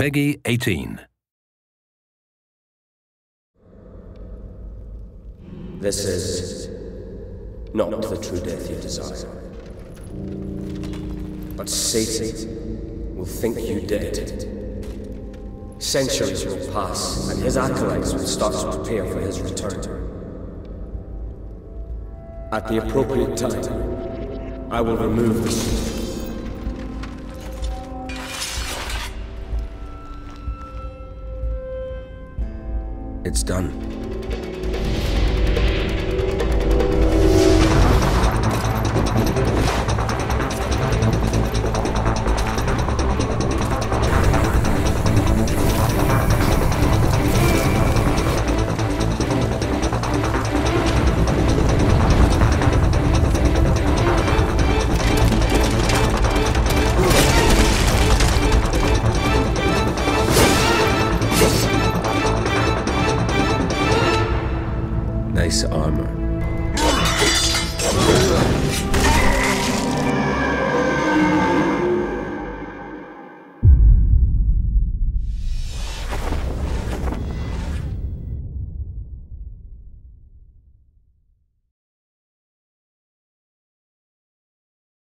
Peggy 18. This is not the true death you desire. But Satan will think you dead. Centuries will pass, and his acolytes will start to prepare for his return. At the appropriate time, I will remove the It's done. Nice armor.